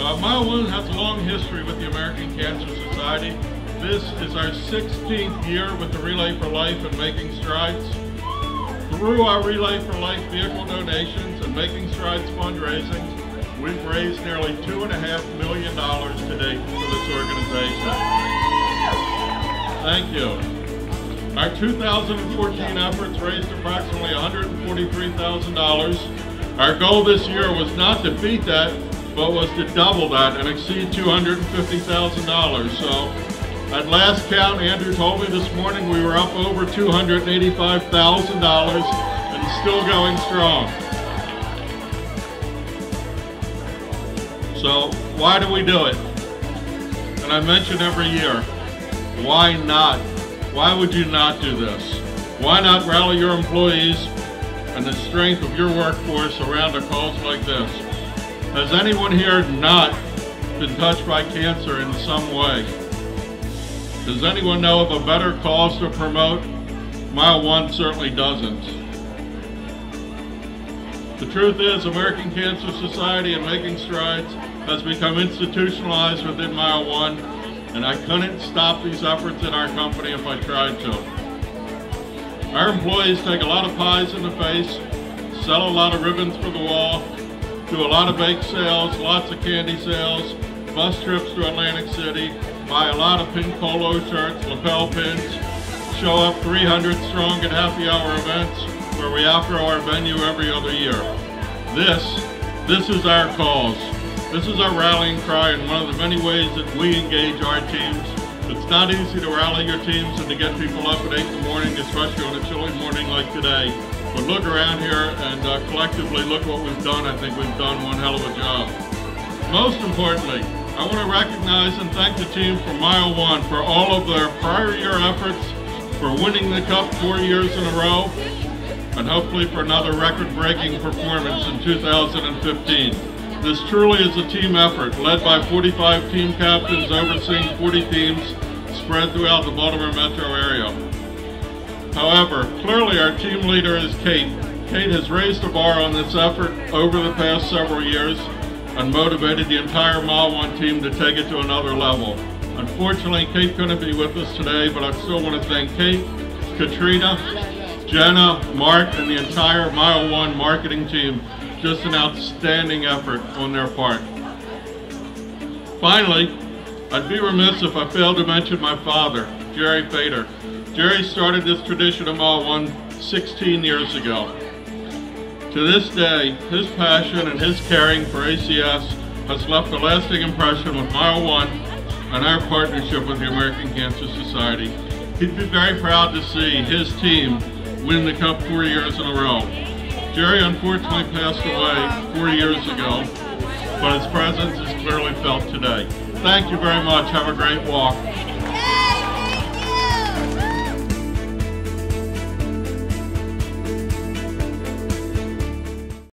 Uh, Mile One has a long history with the American Cancer Society. This is our 16th year with the Relay for Life and Making Strides. Through our Relay for Life vehicle donations and Making Strides fundraising, we've raised nearly $2.5 million today for this organization. Thank you. Our 2014 efforts raised approximately $143,000. Our goal this year was not to beat that, but was to double that and exceed $250,000. So at last count, Andrew told me this morning we were up over $285,000 and still going strong. So why do we do it? And I mention every year, why not? Why would you not do this? Why not rally your employees and the strength of your workforce around a cause like this? Has anyone here not been touched by cancer in some way? Does anyone know of a better cause to promote? Mile One certainly doesn't. The truth is, American Cancer Society and Making Strides has become institutionalized within Mile One, and I couldn't stop these efforts in our company if I tried to. Our employees take a lot of pies in the face, sell a lot of ribbons for the wall, do a lot of bake sales, lots of candy sales, bus trips to Atlantic City, buy a lot of pink polo shirts, lapel pins, show up 300 strong at happy hour events where we outgrow our venue every other year. This, this is our cause. This is our rallying cry and one of the many ways that we engage our teams. It's not easy to rally your teams and to get people up at 8 in the morning, especially on a chilly morning like today. But look around here and uh, collectively look what we've done. I think we've done one hell of a job. Most importantly, I want to recognize and thank the team from Mile One for all of their prior year efforts, for winning the Cup four years in a row, and hopefully for another record-breaking performance in 2015. This truly is a team effort led by 45 team captains overseeing 40 teams spread throughout the Baltimore metro area. However, clearly our team leader is Kate. Kate has raised the bar on this effort over the past several years and motivated the entire Mile 1 team to take it to another level. Unfortunately, Kate couldn't be with us today, but I still want to thank Kate, Katrina, Jenna, Mark, and the entire Mile 1 marketing team. Just an outstanding effort on their part. Finally, I'd be remiss if I failed to mention my father, Jerry Fader. Jerry started this tradition of Mile 1 16 years ago. To this day, his passion and his caring for ACS has left a lasting impression with Mile 1 and our partnership with the American Cancer Society. He'd be very proud to see his team win the Cup four years in a row. Jerry unfortunately passed away four years ago, but his presence is clearly felt today. Thank you very much. Have a great walk.